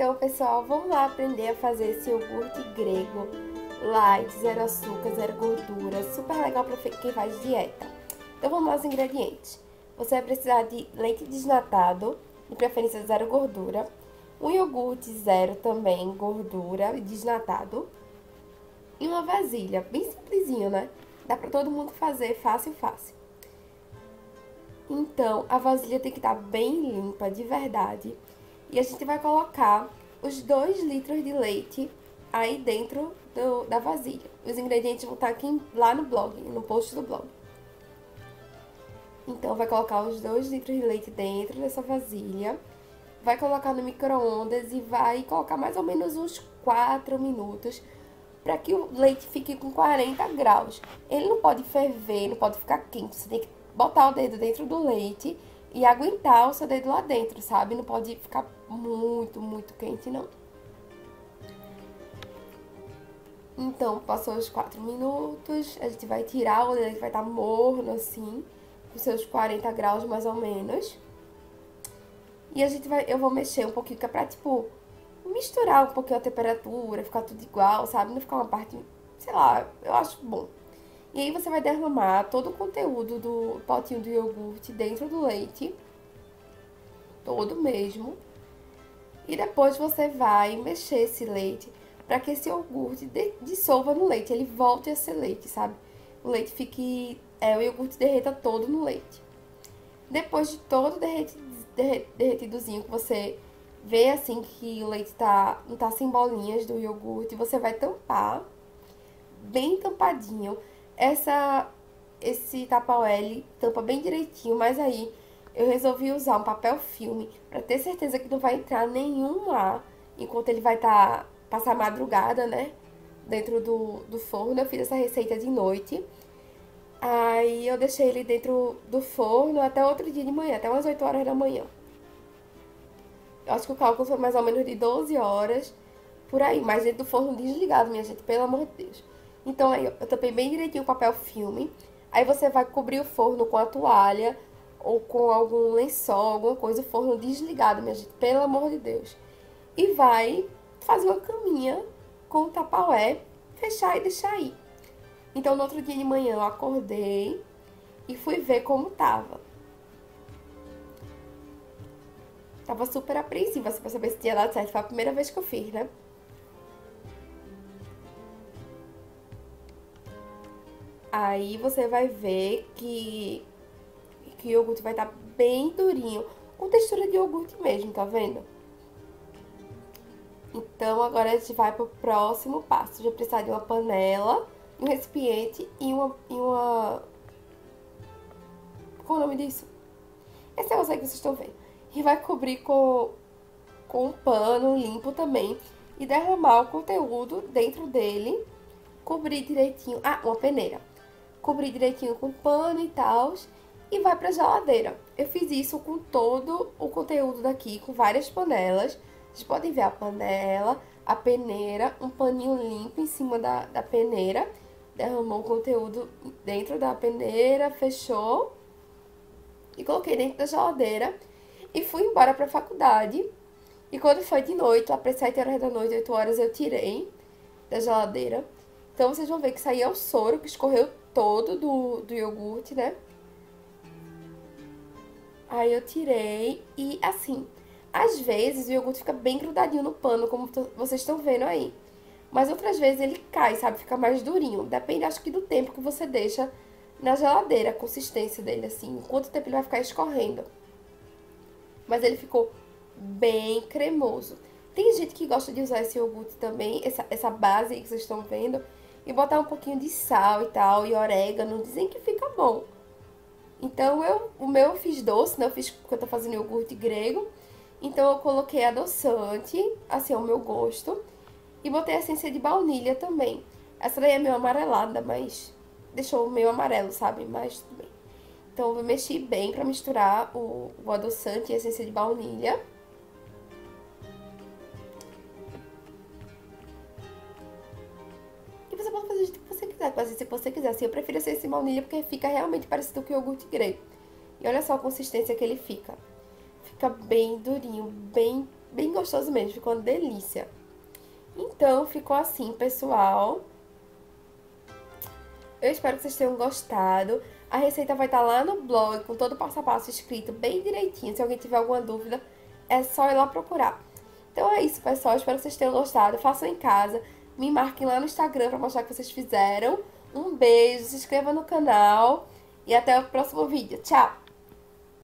Então, pessoal, vamos lá aprender a fazer esse iogurte grego, light, zero açúcar, zero gordura, super legal para quem faz dieta. Então, vamos lá os ingredientes. Você vai precisar de leite desnatado, de preferência zero gordura, um iogurte zero também, gordura, desnatado, e uma vasilha, bem simplesinho, né? Dá para todo mundo fazer fácil, fácil. Então, a vasilha tem que estar bem limpa, de verdade. E a gente vai colocar os 2 litros de leite aí dentro do, da vasilha. Os ingredientes vão estar aqui lá no blog, no post do blog. Então, vai colocar os 2 litros de leite dentro dessa vasilha. Vai colocar no micro-ondas e vai colocar mais ou menos uns 4 minutos para que o leite fique com 40 graus. Ele não pode ferver, não pode ficar quente. Você tem que botar o dedo dentro do leite e aguentar o seu dedo lá dentro, sabe? Não pode ficar muito, muito quente, não. Então, passou os 4 minutos, a gente vai tirar, o leite vai estar tá morno assim, com seus 40 graus mais ou menos. E a gente vai, eu vou mexer um pouquinho, que é pra, tipo, misturar um pouquinho a temperatura, ficar tudo igual, sabe? Não ficar uma parte, sei lá, eu acho bom. E aí você vai derramar todo o conteúdo do potinho do iogurte dentro do leite. Todo mesmo. E depois você vai mexer esse leite para que esse iogurte dissolva no leite, ele volte a ser leite, sabe? O leite fique, é, o iogurte derreta todo no leite. Depois de todo derretido, derretidozinho que você vê assim que o leite tá, não tá sem bolinhas do iogurte, você vai tampar bem tampadinho essa, esse tapa-L tampa bem direitinho, mas aí eu resolvi usar um papel filme para ter certeza que não vai entrar nenhum ar enquanto ele vai estar, tá, passar madrugada, né? Dentro do, do forno. Eu fiz essa receita de noite. Aí eu deixei ele dentro do forno até outro dia de manhã, até umas 8 horas da manhã. Eu acho que o cálculo foi mais ou menos de 12 horas, por aí. Mas dentro do forno desligado, minha gente, pelo amor de Deus. Então aí eu tampei bem direitinho o papel filme. Aí você vai cobrir o forno com a toalha ou com algum lençol, alguma coisa, o forno desligado, minha gente, pelo amor de Deus. E vai fazer uma caminha com o tapaué, fechar e deixar aí. Então no outro dia de manhã eu acordei e fui ver como tava. Tava super apreensiva assim, pra saber se tinha dado certo. Foi a primeira vez que eu fiz, né? Aí você vai ver que, que o iogurte vai estar bem durinho, com textura de iogurte mesmo, tá vendo? Então, agora a gente vai pro próximo passo. Vai precisar de uma panela, um recipiente e uma... E uma... Qual é o nome disso? Esse negócio aí que vocês estão vendo. E vai cobrir com, com um pano limpo também. E derramar o conteúdo dentro dele. Cobrir direitinho. Ah, uma peneira cobrir direitinho com pano e tal e vai pra geladeira. Eu fiz isso com todo o conteúdo daqui, com várias panelas. Vocês podem ver a panela, a peneira, um paninho limpo em cima da, da peneira. Derramou o conteúdo dentro da peneira, fechou. E coloquei dentro da geladeira. E fui embora pra faculdade. E quando foi de noite, lá para 7 horas da noite, 8 horas, eu tirei da geladeira. Então, vocês vão ver que saiu o soro que escorreu todo do, do iogurte, né? Aí eu tirei e assim, às vezes o iogurte fica bem grudadinho no pano, como vocês estão vendo aí. Mas outras vezes ele cai, sabe? Fica mais durinho. Depende, acho que, do tempo que você deixa na geladeira, a consistência dele, assim. Quanto tempo ele vai ficar escorrendo. Mas ele ficou bem cremoso. Tem gente que gosta de usar esse iogurte também, essa, essa base que vocês estão vendo e botar um pouquinho de sal e tal, e orégano, dizem que fica bom. Então, eu, o meu eu fiz doce, né? Eu fiz porque eu tô fazendo iogurte grego. Então, eu coloquei adoçante, assim, ao meu gosto. E botei a essência de baunilha também. Essa daí é meio amarelada, mas deixou meio amarelo, sabe? Mas tudo bem. Então, eu mexi bem pra misturar o, o adoçante e a essência de baunilha. quiser, fazer se você quiser. Assim, eu prefiro ser esse baunilha porque fica realmente parecido com o iogurte grego. E olha só a consistência que ele fica. Fica bem durinho, bem bem gostoso mesmo, ficou uma delícia. Então, ficou assim, pessoal. Eu espero que vocês tenham gostado. A receita vai estar lá no blog, com todo o passo a passo escrito bem direitinho. Se alguém tiver alguma dúvida, é só ir lá procurar. Então é isso, pessoal. Espero que vocês tenham gostado. Façam em casa. Me marquem lá no Instagram para mostrar que vocês fizeram. Um beijo, se inscreva no canal e até o próximo vídeo. Tchau!